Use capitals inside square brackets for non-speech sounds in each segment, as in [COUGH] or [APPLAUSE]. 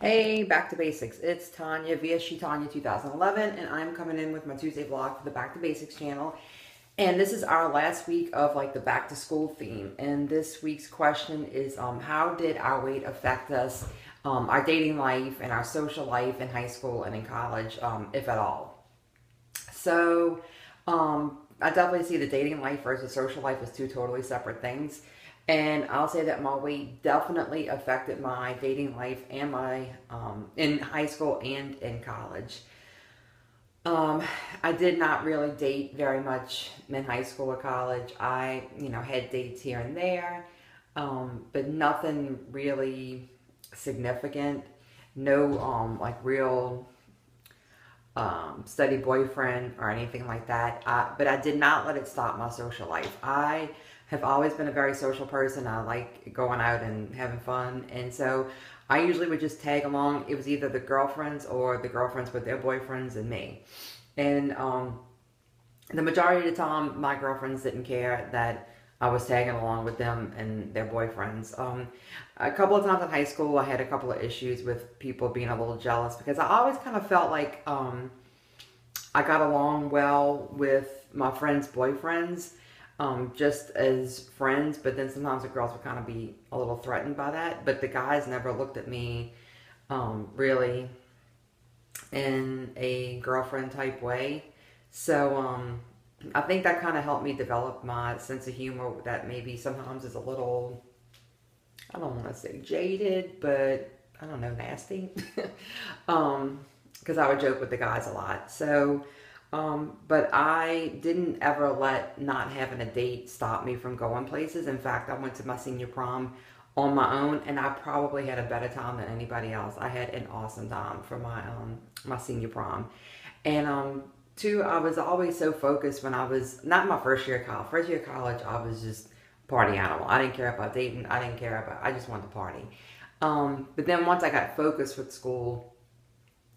Hey, back to basics. It's Tanya VSG Tanya 2011, and I'm coming in with my Tuesday vlog for the Back to Basics channel. And this is our last week of like the back to school theme. And this week's question is, um, how did our weight affect us, um, our dating life and our social life in high school and in college, um, if at all? So, um, I definitely see the dating life versus social life as two totally separate things. And I'll say that my weight definitely affected my dating life and my, um, in high school and in college. Um, I did not really date very much in high school or college. I, you know, had dates here and there, um, but nothing really significant. No, um, like real, um, steady boyfriend or anything like that. I, but I did not let it stop my social life. I, have always been a very social person. I like going out and having fun. And so I usually would just tag along. It was either the girlfriends or the girlfriends with their boyfriends and me. And um, the majority of the time, my girlfriends didn't care that I was tagging along with them and their boyfriends. Um, a couple of times in high school, I had a couple of issues with people being a little jealous because I always kind of felt like um, I got along well with my friends' boyfriends um, just as friends, but then sometimes the girls would kind of be a little threatened by that. But the guys never looked at me um, really in a girlfriend type way. So um, I think that kind of helped me develop my sense of humor that maybe sometimes is a little, I don't want to say jaded, but I don't know, nasty. Because [LAUGHS] um, I would joke with the guys a lot. So um, but I didn't ever let not having a date stop me from going places. In fact, I went to my senior prom on my own and I probably had a better time than anybody else. I had an awesome time for my um my senior prom. And um two, I was always so focused when I was not my first year of college. First year of college I was just party animal. I didn't care about dating. I didn't care about I just wanted to party. Um, but then once I got focused with school,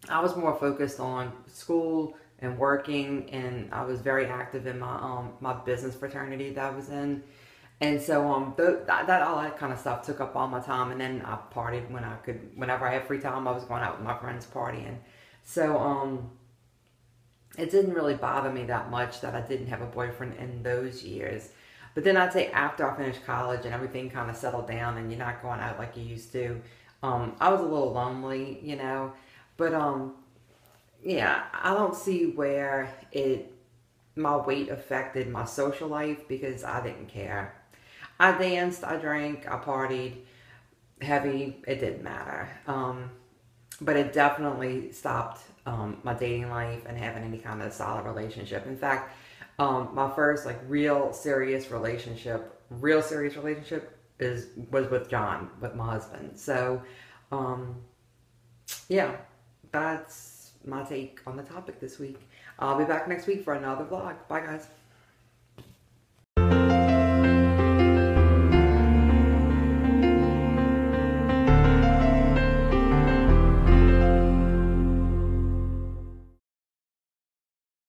I was more focused on school and working and I was very active in my um my business fraternity that I was in. And so um that, that all that kind of stuff took up all my time and then I partied when I could whenever I had free time I was going out with my friends partying. So um it didn't really bother me that much that I didn't have a boyfriend in those years. But then I'd say after I finished college and everything kind of settled down and you're not going out like you used to, um, I was a little lonely, you know. But um, yeah, I don't see where it my weight affected my social life because I didn't care. I danced, I drank, I partied heavy. It didn't matter. Um, but it definitely stopped um, my dating life and having any kind of solid relationship. In fact, um, my first like real serious relationship, real serious relationship is was with John, with my husband. So, um, yeah, that's my take on the topic this week. I'll be back next week for another vlog. Bye, guys.